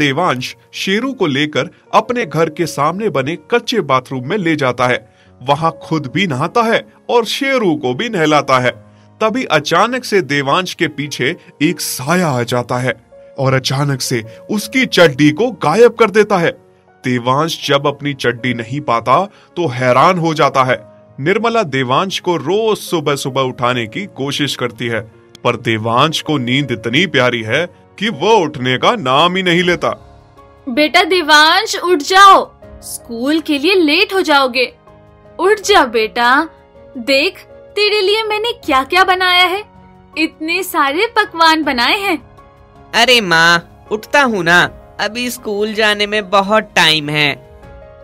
देवांश शेरू को लेकर अपने घर के सामने बने कच्चे बाथरूम में ले जाता है। वहाँ खुद भी नहाता है और शेरू को भी नहलाता है। तभी अचानक से देवांश के पीछे एक साया आ जाता है और अचानक से उसकी चड्डी को गायब कर देता है। देवांश जब अपनी चड्डी नहीं पाता तो हैरान हो जाता है। निर्मला देवांश को रोज सुबह सुबह उठाने की कोशिश करती है, पर देवांश को नींद इतनी प्यारी है कि वो उठने का नाम ही नहीं लेता। बेटा देवांश उठ जाओ। स्कूल के लिए लेट हो जाओगे। उठ जा बेटा। देख तेरे लिए मैंने क्या क्या बनाया है। इतने सारे पकवान बनाए हैं। अरे माँ उठता हूँ ना। अभी स्कूल जाने में बहुत टाइम है।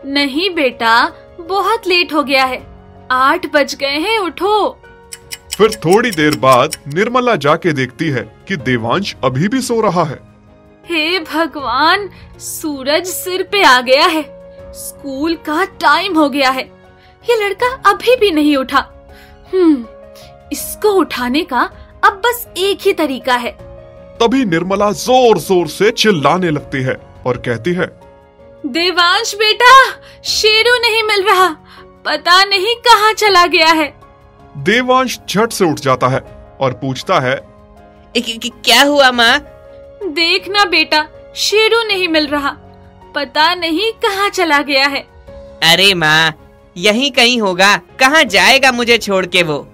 नहीं बेटा बहुत लेट हो गया है। आठ बज गए हैं उठो। फिर थोड़ी देर बाद निर्मला जाके देखती है। कि देवांश अभी भी सो रहा है। हे भगवान सूरज सिर पे आ गया है। स्कूल का टाइम हो गया है। ये लड़का अभी भी नहीं उठा। हम्म इसको उठाने का अब बस एक ही तरीका है। तभी निर्मला ज़ोर ज़ोर से चिल्लाने लगती है और कहती है देवांश बेटा शेरू नहीं मिल रहा। पता नहीं कहाँ चला गया है। देवांश झट से उठ जाता है और पूछता है क्या हुआ माँ? देखना बेटा शेरू नहीं मिल रहा। पता नहीं कहाँ चला गया है। अरे माँ यही कहीं होगा। कहाँ जाएगा मुझे छोड़ के वो?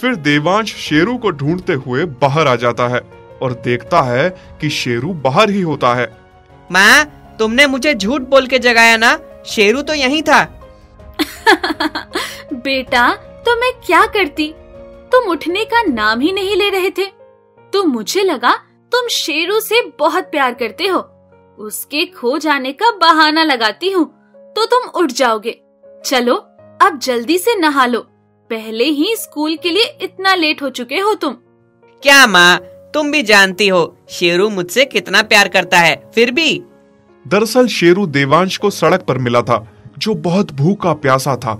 फिर देवांश शेरू को ढूंढते हुए बाहर आ जाता है और देखता है कि शेरू बाहर ही होता है। माँ तुमने मुझे झूठ बोल के जगाया ना? शेरू तो यहीं था। बेटा तो मैं क्या करती? तुम उठने का नाम ही नहीं ले रहे थे। तो मुझे लगा तुम शेरू से बहुत प्यार करते हो। उसके खो जाने का बहाना लगाती हूँ तो तुम उठ जाओगे। चलो अब जल्दी से नहा लो। पहले ही स्कूल के लिए इतना लेट हो चुके हो तुम। क्या माँ? तुम भी जानती हो शेरू मुझसे कितना प्यार करता है फिर भी। दरअसल शेरू देवांश को सड़क पर मिला था जो बहुत भूखा प्यासा था।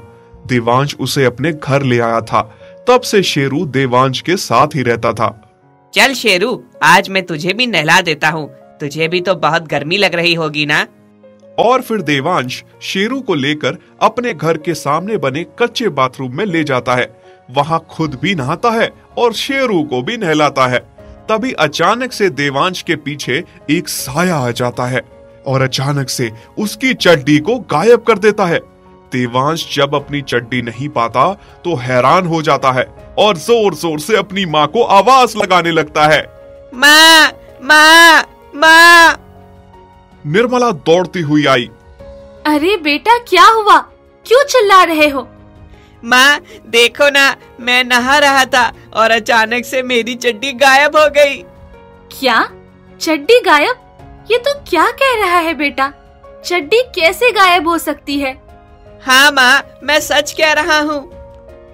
देवांश उसे अपने घर ले आया था। तब से शेरू देवांश के साथ ही रहता था। चल शेरू, आज मैं तुझे भी नहला देता हूँ। तुझे भी तो बहुत गर्मी लग रही होगी ना? और फिर देवांश शेरू को लेकर अपने घर के सामने बने कच्चे बाथरूम में ले जाता है। वहाँ खुद भी नहाता है और शेरू को भी नहलाता है। तभी अचानक से देवांश के पीछे एक साया आ जाता है और अचानक से उसकी चड्डी को गायब कर देता है। देवांश जब अपनी चड्डी नहीं पाता तो हैरान हो जाता है और ज़ोर ज़ोर से अपनी माँ को आवाज़ लगाने लगता है। माँ माँ माँ। निर्मला दौड़ती हुई आई। अरे बेटा क्या हुआ? क्यों चिल्ला रहे हो? माँ देखो ना मैं नहा रहा था और अचानक से मेरी चड्डी गायब हो गई। क्या? चड्डी गायब? ये तो क्या कह रहा है बेटा? चड्डी कैसे गायब हो सकती है? हाँ माँ मैं सच कह रहा हूँ।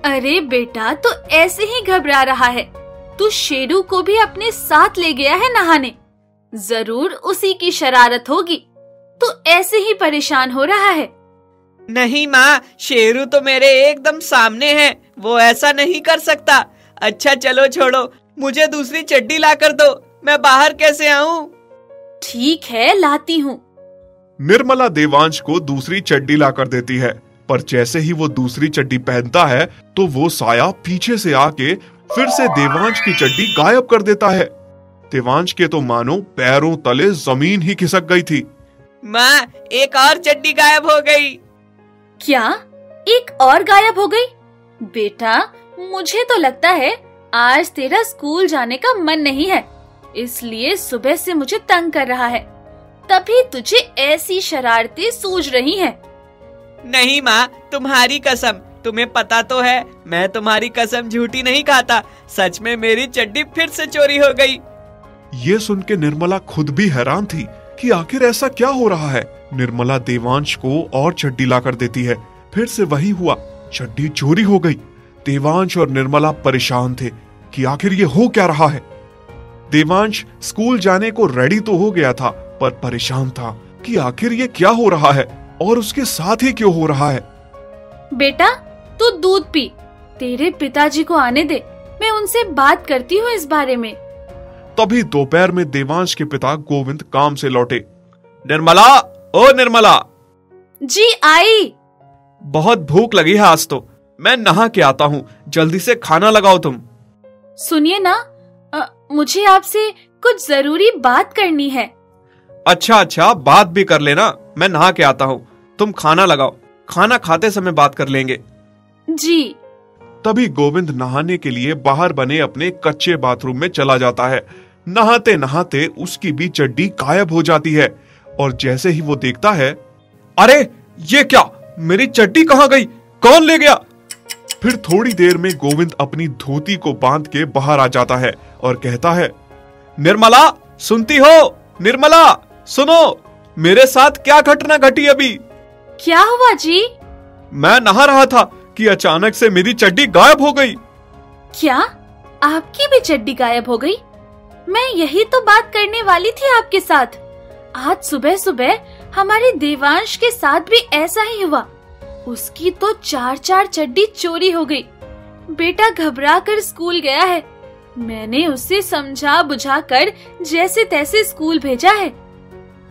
अरे बेटा तो ऐसे ही घबरा रहा है। तू शेरू को भी अपने साथ ले गया है नहाने। ज़रूर उसी की शरारत होगी। तू ऐसे ही परेशान हो रहा है। नहीं माँ शेरू तो मेरे एकदम सामने है। वो ऐसा नहीं कर सकता। अच्छा चलो छोड़ो। मुझे दूसरी चड्डी ला कर दो। मैं बाहर कैसे आऊँ? ठीक है लाती हूँ। निर्मला देवांश को दूसरी चड्डी ला कर देती है। पर जैसे ही वो दूसरी चड्डी पहनता है तो वो साया पीछे से आके फिर से देवांश की चड्डी गायब कर देता है। देवांश के तो मानो पैरों तले ज़मीन ही खिसक गई थी। माँ एक और चड्डी गायब हो गई। क्या? एक और गायब हो गई? बेटा मुझे तो लगता है आज तेरा स्कूल जाने का मन नहीं है इसलिए सुबह से मुझे तंग कर रहा है। तभी तुझे ऐसी शरारतें सूझ रही हैं। नहीं माँ तुम्हारी कसम तुम्हें पता तो है मैं तुम्हारी कसम झूठी नहीं खाता सच में मेरी चड्डी फिर से चोरी हो गई। ये सुन के निर्मला खुद भी हैरान थी कि आखिर ऐसा क्या हो रहा है। निर्मला देवांश को और चड्डी ला कर देती है फिर से वही हुआ चड्डी चोरी हो गई। देवांश और निर्मला परेशान थे कि आखिर ये हो क्या रहा है। देवांश स्कूल जाने को रेडी तो हो गया था पर परेशान था कि आखिर ये क्या हो रहा है और उसके साथ ही क्यों हो रहा है। बेटा तू दूध पी। तेरे पिताजी को आने दे। मैं उनसे बात करती हूँ इस बारे में। तभी दोपहर में देवांश के पिता गोविंद काम से लौटे। निर्मला ओ निर्मला। जी आई। बहुत भूख लगी है आज तो। मैं नहा के आता हूँ। जल्दी से खाना लगाओ तुम। सुनिए ना अ, मुझे आपसे कुछ ज़रूरी बात करनी है। अच्छा अच्छा बात भी कर लेना मैं नहा के आता हूँ। तुम खाना लगाओ। खाना खाते समय बात कर लेंगे। जी। तभी गोविंद नहाने के लिए बाहर बने अपने कच्चे बाथरूम में चला जाता है। नहाते नहाते उसकी भी चड्डी गायब हो जाती है और जैसे ही वो देखता है अरे ये क्या? मेरी चड्डी कहाँ गई? कौन ले गया? फिर थोड़ी देर में गोविंद अपनी धोती को बाँध के बाहर आ जाता है और कहता है निर्मला सुनती हो? निर्मला सुनो मेरे साथ क्या घटना घटी अभी? क्या हुआ जी? मैं नहा रहा था कि अचानक से मेरी चड्डी गायब हो गई। क्या? आपकी भी चड्डी गायब हो गई? मैं यही तो बात करने वाली थी आपके साथ। आज सुबह सुबह हमारे देवांश के साथ भी ऐसा ही हुआ। उसकी तो चार चार चड्डी चोरी हो गई। बेटा घबरा कर स्कूल गया है। मैंने उसे समझा बुझा कर जैसे तैसे स्कूल भेजा है।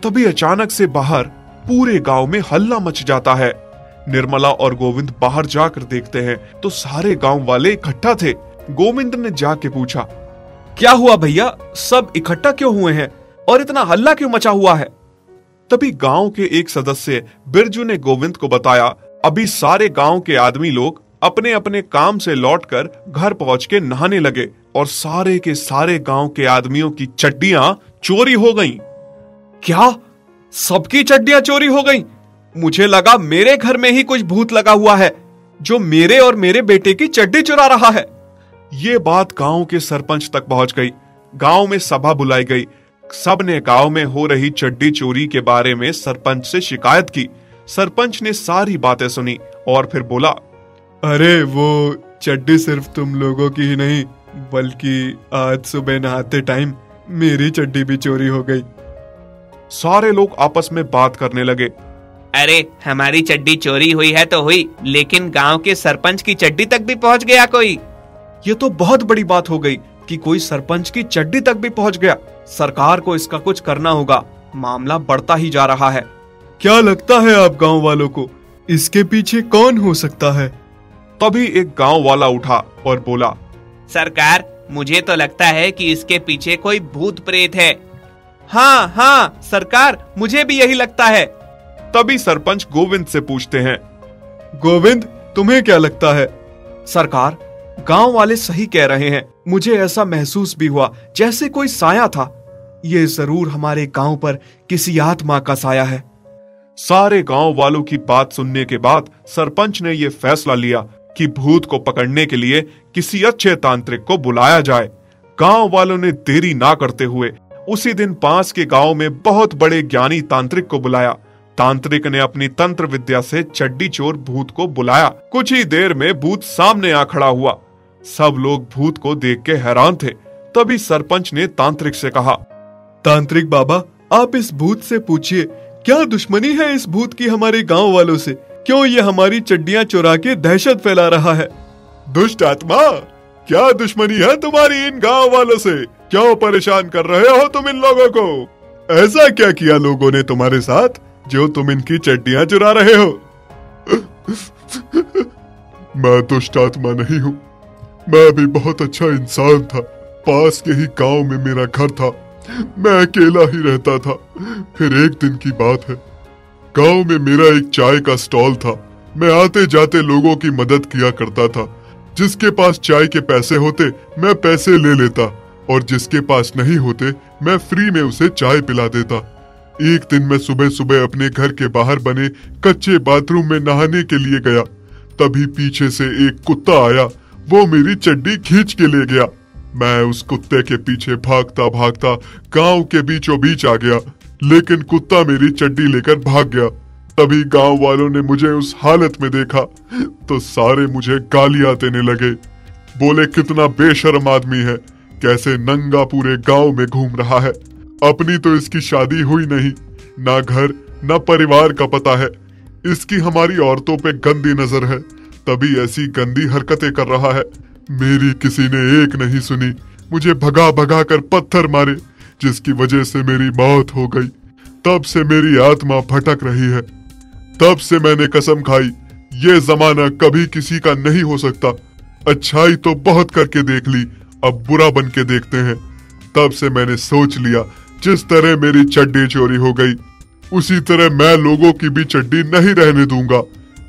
तभी अचानक से बाहर पूरे गाँव में हल्ला मच जाता है। निर्मला और गोविंद बाहर जाकर देखते हैं तो सारे गाँव वाले इकट्ठा थे। गोविंद ने जाके पूछा, क्या हुआ भैया? सब इकट्ठा क्यों हुए हैं? और इतना हल्ला क्यों मचा हुआ है? तभी गाँव के एक सदस्य, बिरजू ने गोविंद को बताया, अभी सारे गाँव के आदमी लोग अपने अपने काम से लौटकर घर पहुँच के नहाने लगे और सारे के सारे गाँव के आदमियों की चड्डियाँ चोरी हो गईं। क्या? सबकी चड्डियाँ चोरी हो गईं? मुझे लगा मेरे घर में ही कुछ भूत लगा हुआ है, जो मेरे और मेरे बेटे की चड्डी चुरा रहा है। ये बात गाँव के सरपंच तक पहुँच गई। गाँव में सभा बुलाई गई। सबने गाँव में हो रही चड्डी चोरी के बारे में सरपंच से शिकायत की। सरपंच ने सारी बातें सुनी और फिर बोला, अरे, वो चड्डी सिर्फ़ तुम लोगों की ही नहीं, बल्कि आज सुबह नहाते टाइम मेरी चड्डी भी चोरी हो गई। सारे लोग आपस में बात करने लगे। अरे हमारी चड्डी चोरी हुई है तो हुई लेकिन गाँव के सरपंच की चड्डी तक भी पहुँच गया कोई? ये तो बहुत बड़ी बात हो गई कि कोई सरपंच की चड्डी तक भी पहुँच गया। सरकार को इसका कुछ करना होगा। मामला बढ़ता ही जा रहा है। क्या लगता है आप गाँव वालों को इसके पीछे कौन हो सकता है? तभी एक गाँव वाला उठा और बोला सरकार मुझे तो लगता है कि इसके पीछे कोई भूत प्रेत है। हाँ हाँ सरकार मुझे भी यही लगता है। तभी सरपंच गोविंद से पूछते हैं। गोविंद तुम्हें क्या लगता है? सरकार गाँव वाले सही कह रहे हैं। मुझे ऐसा महसूस भी हुआ जैसे कोई साया था। ये ज़रूर हमारे गाँव पर किसी आत्मा का साया है। सारे गाँव वालों की बात सुनने के बाद सरपंच ने यह फैसला लिया कि भूत को पकड़ने के लिए किसी अच्छे तांत्रिक को बुलाया जाए। गाँव वालों ने देरी ना करते हुए उसी दिन पास के गाँव में बहुत बड़े ज्ञानी तांत्रिक को बुलाया। तांत्रिक ने अपनी तंत्र विद्या से चड्डी चोर भूत को बुलाया। कुछ ही देर में भूत सामने आ खड़ा हुआ। सब लोग भूत को देख के हैरान थे। तभी सरपंच ने तांत्रिक से कहा, तांत्रिक बाबा, आप इस भूत से पूछिए, क्या दुश्मनी है इस भूत की हमारे गाँव वालों से? क्यों ये हमारी चड्डियाँ चुरा के दहशत फैला रहा है? दुष्ट आत्मा, क्या दुश्मनी है तुम्हारी इन गाँव वालों से? क्यों परेशान कर रहे हो तुम इन लोगों को? ऐसा क्या किया लोगों ने तुम्हारे साथ, जो तुम इनकी चड्डियाँ चुरा रहे हो? मैं दुष्ट आत्मा नहीं हूँ। मैं भी बहुत अच्छा इंसान था। पास के ही गाँव में मेरा घर था। मैं अकेला ही रहता था। फिर एक दिन की बात है। गाँव में मेरा एक चाय का स्टॉल था। मैं आते जाते लोगों की मदद किया करता था। जिसके पास चाय के पैसे होते, मैं पैसे ले लेता। और जिसके पास नहीं होते, मैं फ्री में उसे चाय पिला देता। एक दिन मैं सुबह सुबह अपने घर के बाहर बने कच्चे बाथरूम में नहाने के लिए गया। तभी पीछे से एक कुत्ता आया। वो मेरी चड्डी खींच के ले गया। मैं उस कुत्ते के पीछे भागता भागता गाँव के बीचों बीच आ गया। लेकिन कुत्ता मेरी चड्डी लेकर भाग गया। तभी गाँव वालों ने मुझे उस हालत में देखा। तो सारे मुझे गालियाँ देने लगे। बोले, कितना बेशर्म आदमी है। कैसे नंगा पूरे गाँव में घूम रहा है। अपनी तो इसकी शादी हुई नहीं, ना घर, ना परिवार का पता है। इसकी हमारी औरतों पे गंदी नज़र है, तभी ऐसी गंदी हरकतें कर रहा है। मेरी किसी ने एक नहीं सुनी, मुझे भगा भगा कर पत्थर मारे, जिसकी वजह से मेरी मौत हो गई। तब से मेरी आत्मा भटक रही है। तब से मैंने कसम खाई, ये जमाना कभी किसी का नहीं हो सकता। अच्छाई तो बहुत करके देख ली अब बुरा बन के देखते हैं। तब से मैंने सोच लिया जिस तरह मेरी चड्डी चोरी हो गई उसी तरह मैं लोगों की भी चड्डी नहीं रहने दूँगा।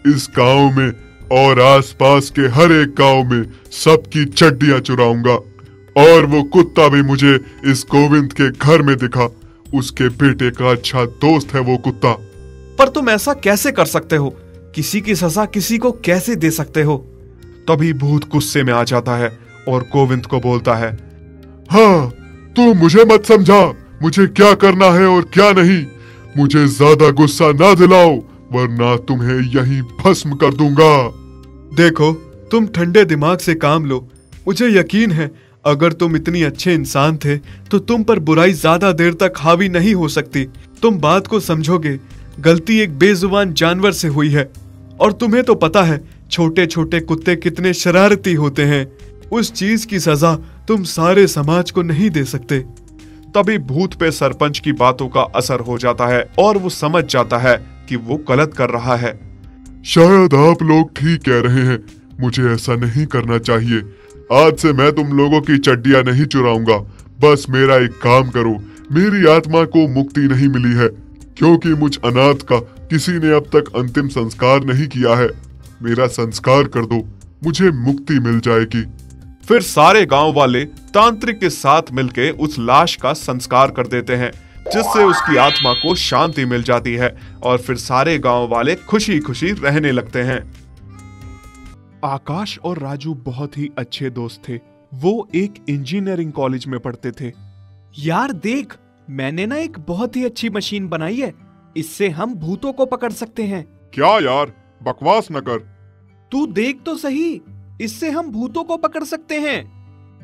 इस गाँव में और आसपास के हर एक गाँव में सबकी चड्डियाँ चुराऊँगा। और वो कुत्ता भी मुझे इस गोविंद के घर में दिखा। उसके बेटे का अच्छा दोस्त है वो कुत्ता। पर तुम ऐसा कैसे कर सकते हो? किसी की सजा किसी को कैसे दे सकते हो? तभी भूत गुस्से में आ जाता है। और गोविंद को बोलता है हाँ तू मुझे मत समझा, मुझे क्या करना है और क्या नहीं। मुझे ज़्यादा गुस्सा ना दिलाओ, वरना तुम्हें यहीं भस्म कर दूँगा। देखो, तुम ठंडे दिमाग से काम लो। मुझे यकीन है, अगर तुम इतनी अच्छे इंसान थे तो तुम पर बुराई ज़्यादा देर तक हावी नहीं हो सकती। तुम बात को समझोगे, गलती एक बेजुबान जानवर से हुई है। और तुम्हें तो पता है छोटे छोटे कुत्ते कितने शरारती होते हैं। उस चीज़ की सजा तुम सारे समाज को नहीं दे सकते। तभी भूत पे सरपंच की बातों का असर हो जाता है और वो समझ जाता है कि वो गलत कर रहा है। शायद आप लोग ठीक कह रहे हैं। मुझे ऐसा नहीं करना चाहिए। आज से मैं तुम लोगों की चड्डियाँ नहीं चुराऊँगा। बस मेरा एक काम करो। मेरी आत्मा को मुक्ति नहीं मिली है। क्योंकि मुझ अनाथ का किसी ने अब तक अंतिम संस्कार नहीं किया है। मेरा संस्कार कर दो। मुझे मुक्ति मिल जाएगी। फिर सारे गाँव वाले तांत्रिक के साथ मिलके उस लाश का संस्कार कर देते हैं जिससे उसकी आत्मा को शांति मिल जाती है और फिर सारे गाँव वाले खुशी खुशी रहने लगते हैं। आकाश और राजू बहुत ही अच्छे दोस्त थे। वो एक इंजीनियरिंग कॉलेज में पढ़ते थे। यार देख मैंने ना एक बहुत ही अच्छी मशीन बनाई है। इससे हम भूतों को पकड़ सकते हैं। क्या यार? बकवास न कर। तू देख तो सही। इससे हम भूतों को पकड़ सकते हैं।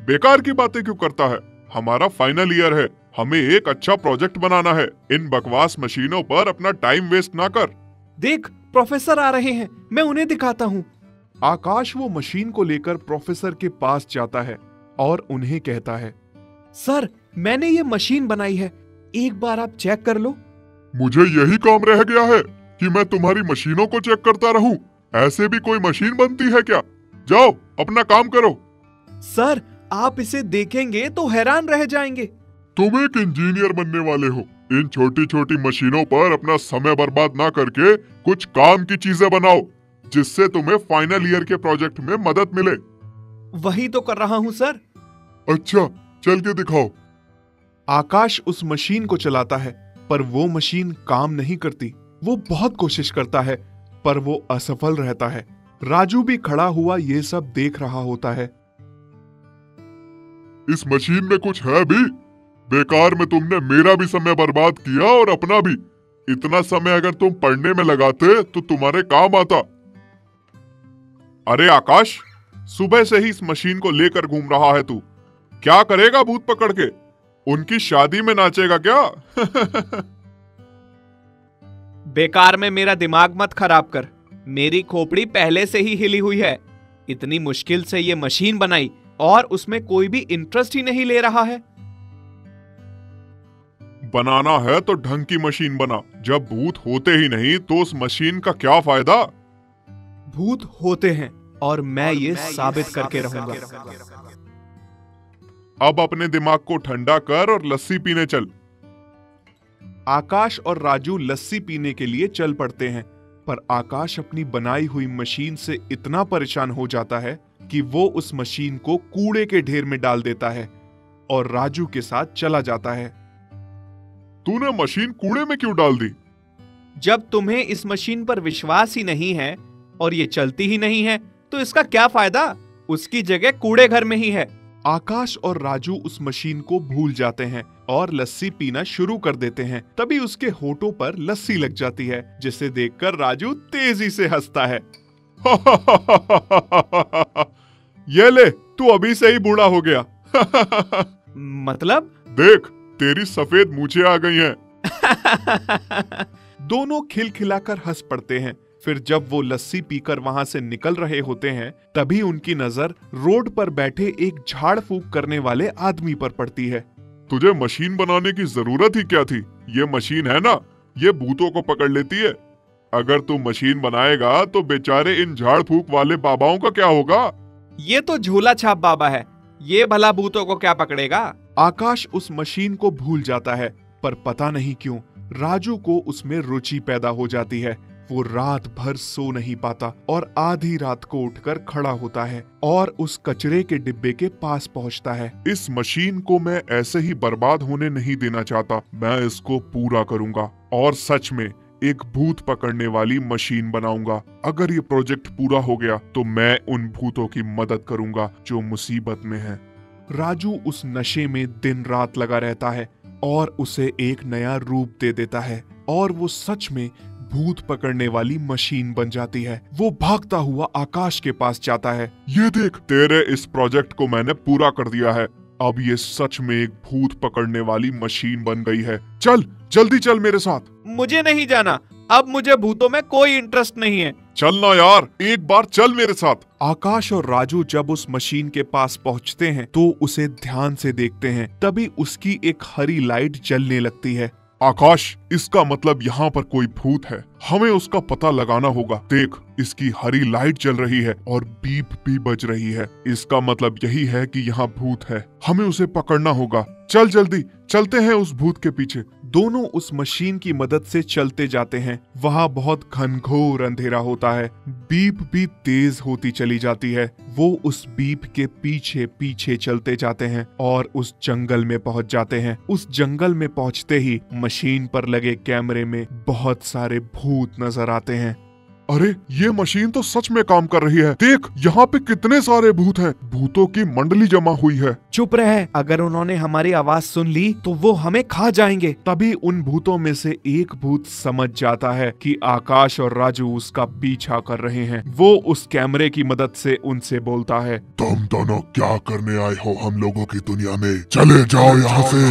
बेकार की बातें क्यों करता है? हमारा फाइनल ईयर है। हमें एक अच्छा प्रोजेक्ट बनाना है। इन बकवास मशीनों पर अपना टाइम वेस्ट ना कर। देख प्रोफेसर आ रहे हैं। मैं उन्हें दिखाता हूँ। आकाश वो मशीन को लेकर प्रोफेसर के पास जाता है और उन्हें कहता है सर मैंने ये मशीन बनाई है। एक बार आप चेक कर लो। मुझे यही काम रह गया है कि मैं तुम्हारी मशीनों को चेक करता रहूँ। ऐसे भी कोई मशीन बनती है क्या? जाओ अपना काम करो। सर आप इसे देखेंगे तो हैरान रह जाएँगे। तुम एक इंजीनियर बनने वाले हो। इन छोटी छोटी मशीनों पर अपना समय बर्बाद ना करके कुछ काम की चीज़ें बनाओ जिससे तुम्हें फाइनल ईयर के प्रोजेक्ट में मदद मिले। वही तो कर रहा हूँ सर। अच्छा चल के दिखाओ। आकाश उस मशीन को चलाता है पर वो मशीन काम नहीं करती। वो बहुत कोशिश करता है पर वो असफल रहता है। राजू भी खड़ा हुआ ये सब देख रहा होता है। इस मशीन में कुछ है भी। बेकार में तुमने मेरा भी समय बर्बाद किया और अपना भी। इतना समय अगर तुम पढ़ने में लगाते तो तुम्हारे काम आता। अरे आकाश सुबह से ही इस मशीन को लेकर घूम रहा है तू। क्या करेगा भूत पकड़ के? उनकी शादी में नाचेगा क्या? बेकार में मेरा दिमाग मत खराब कर। मेरी खोपड़ी पहले से ही हिली हुई है। इतनी मुश्किल से ये मशीन बनाई और उसमें कोई भी इंटरेस्ट ही नहीं ले रहा है। बनाना है तो ढंग की मशीन बना। जब भूत होते ही नहीं तो उस मशीन का क्या फ़ायदा? भूत होते हैं और मैं ये साबित करके रहूँगा। अब अपने दिमाग को ठंडा कर और लस्सी पीने चल। आकाश और राजू लस्सी पीने के लिए चल पड़ते हैं। पर आकाश अपनी बनाई हुई मशीन से इतना परेशान हो जाता है कि वो उस मशीन को कूड़े के ढेर में डाल देता है और राजू के साथ चला जाता है। तूने मशीन कूड़े में क्यों डाल दी? जब तुम्हें इस मशीन पर विश्वास ही नहीं है और ये चलती ही नहीं है तो इसका क्या फ़ायदा? उसकी जगह कूड़े घर में ही है। आकाश और राजू उस मशीन को भूल जाते हैं और लस्सी पीना शुरू कर देते हैं। तभी उसके होठों पर लस्सी लग जाती है जिसे देखकर राजू तेज़ी से हंसता है। ये ले तू अभी से ही बूढ़ा हो गया। मतलब? देख तेरी सफ़ेद मूछे आ गई हैं। दोनों खिलखिलाकर हंस पड़ते हैं। फिर जब वो लस्सी पीकर वहाँ से निकल रहे होते हैं तभी उनकी नज़र रोड पर बैठे एक झाड़ फूक करने वाले आदमी पर पड़ती है। तुझे मशीन बनाने की ज़रूरत ही क्या थी? ये मशीन है ना? ये भूतों को पकड़ लेती है। अगर तू मशीन बनाएगा तो बेचारे इन झाड़ फूक वाले बाबाओं का क्या होगा? ये तो झूला छाप बाबा है। ये भला भूतों को क्या पकड़ेगा? आकाश उस मशीन को भूल जाता है पर पता नहीं क्यों राजू को उसमें रुचि पैदा हो जाती है। वो रात भर सो नहीं पाता और आधी रात को उठकर खड़ा होता है और उस कचरे के डिब्बे के पास पहुँचता है। इस मशीन को मैं ऐसे ही बर्बाद होने नहीं देना चाहता। मैं इसको पूरा करूँगा और सच में एक भूत पकड़ने वाली मशीन बनाऊँगा। अगर ये प्रोजेक्ट पूरा हो गया तो मैं उन भूतों की मदद करूँगा जो मुसीबत में हैं। राजू उस नशे में दिन रात लगा रहता है और उसे एक नया रूप दे देता है और वो सच में भूत पकड़ने वाली मशीन बन जाती है। वो भागता हुआ आकाश के पास जाता है। ये देख तेरे इस प्रोजेक्ट को मैंने पूरा कर दिया है। अब ये सच में एक भूत पकड़ने वाली मशीन बन गई है। चल जल्दी चल मेरे साथ। मुझे नहीं जाना। अब मुझे भूतों में कोई इंटरेस्ट नहीं है। चलना यार एक बार चल मेरे साथ। आकाश और राजू जब उस मशीन के पास पहुँचते हैं तो उसे ध्यान से देखते हैं। तभी उसकी एक हरी लाइट जलने लगती है। आकाश, इसका मतलब यहाँ पर कोई भूत है। हमें उसका पता लगाना होगा। देख, इसकी हरी लाइट जल रही है और बीप भी बज रही है। इसका मतलब यही है कि यहाँ भूत है। हमें उसे पकड़ना होगा। चल जल्दी, चलते हैं उस भूत के पीछे। दोनों उस मशीन की मदद से चलते जाते हैं। वहाँ बहुत घनघोर अंधेरा होता है। बीप भी तेज होती चली जाती है। वो उस बीप के पीछे पीछे चलते जाते हैं और उस जंगल में पहुँच जाते हैं। उस जंगल में पहुँचते ही मशीन पर लगे कैमरे में बहुत सारे भूत नज़र आते हैं। अरे ये मशीन तो सच में काम कर रही है। देख यहाँ पे कितने सारे भूत हैं। भूतों की मंडली जमा हुई है। चुप रहे। अगर उन्होंने हमारी आवाज़ सुन ली तो वो हमें खा जाएँगे। तभी उन भूतों में से एक भूत समझ जाता है कि आकाश और राजू उसका पीछा कर रहे हैं। वो उस कैमरे की मदद से उनसे बोलता है तुम दोनों क्या करने आए हो हम लोगों की दुनिया में? चले जाओ यहाँ से।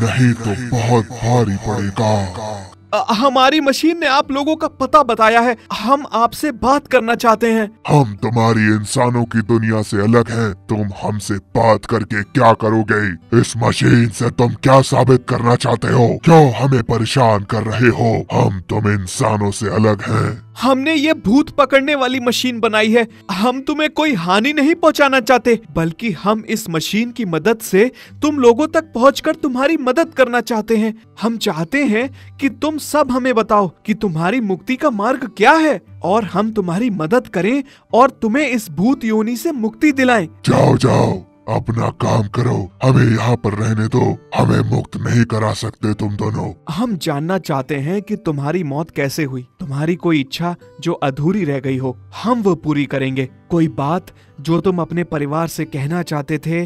नहीं तो बहुत भारी पड़ेगा। हमारी मशीन ने आप लोगों का पता बताया है। हम आपसे बात करना चाहते हैं। हम तुम्हारी इंसानों की दुनिया से अलग हैं। तुम हमसे बात करके क्या करोगे? इस मशीन से तुम क्या साबित करना चाहते हो? क्यों हमें परेशान कर रहे हो? हम तुम इंसानों से अलग हैं। हमने ये भूत पकड़ने वाली मशीन बनाई है। हम तुम्हें कोई हानि नहीं पहुंचाना चाहते बल्कि हम इस मशीन की मदद से तुम लोगों तक पहुंचकर तुम्हारी मदद करना चाहते हैं। हम चाहते हैं कि तुम सब हमें बताओ कि तुम्हारी मुक्ति का मार्ग क्या है और हम तुम्हारी मदद करें और तुम्हें इस भूत योनि से मुक्ति दिलाएँ। जाओ जाओ अपना काम करो। हमें यहाँ पर रहने दो। हमें मुक्त नहीं करा सकते तुम दोनों। हम जानना चाहते हैं कि तुम्हारी मौत कैसे हुई। तुम्हारी कोई इच्छा जो अधूरी रह गई हो हम वो पूरी करेंगे। कोई बात जो तुम अपने परिवार से कहना चाहते थे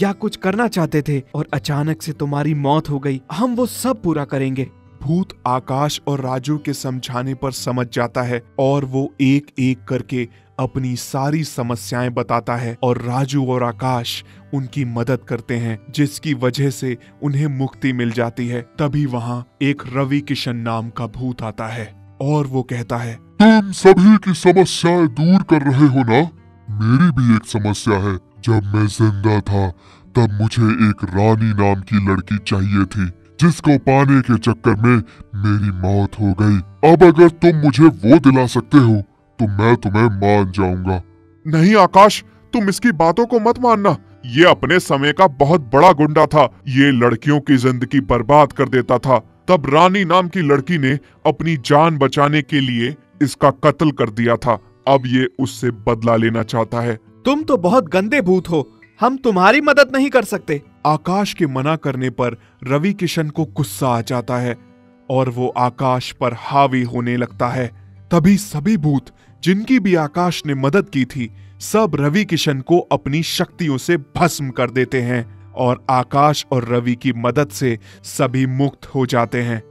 या कुछ करना चाहते थे और अचानक से तुम्हारी मौत हो गई हम वो सब पूरा करेंगे। भूत आकाश और राजू के समझाने पर समझ जाता है और वो एक एक करके अपनी सारी समस्याएँ बताता है और राजू और आकाश उनकी मदद करते हैं, जिसकी वजह से उन्हें मुक्ति मिल जाती है। तभी वहाँ एक रवि किशन नाम का भूत आता है और वो कहता है, तुम सभी की समस्याएँ दूर कर रहे हो ना? मेरी भी एक समस्या है। जब मैं ज़िंदा था, तब मुझे एक रानी नाम की लड़की चाहिए थी। जिसको पाने के चक्कर में मेरी मौत हो गई। अब अगर तुम मुझे वो दिला सकते हो तो मैं तुम्हें मान जाऊँगा। नहीं आकाश तुम इसकी बातों को मत मानना। ये अपने समय का बहुत बड़ा गुंडा था। ये लड़कियों की ज़िंदगी बर्बाद कर देता था। तब रानी नाम की लड़की ने अपनी जान बचाने के लिए इसका कत्ल कर दिया था। अब ये उससे बदला लेना चाहता है। तुम तो बहुत गंदे भूत हो। हम तुम्हारी मदद नहीं कर सकते। आकाश के मना करने पर रवि किशन को गुस्सा आ जाता है और वो आकाश पर हावी होने लगता है। तभी सभी भूत, जिनकी भी आकाश ने मदद की थी, सब रवि किशन को अपनी शक्तियों से भस्म कर देते हैं और आकाश और रवि की मदद से सभी मुक्त हो जाते हैं।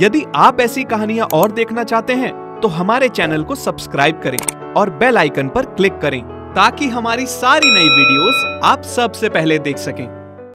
यदि आप ऐसी कहानियाँ और देखना चाहते हैं तो हमारे चैनल को सब्सक्राइब करें और बेल आइकन पर क्लिक करें, ताकि हमारी सारी नई वीडियोस आप सबसे पहले देख सकें।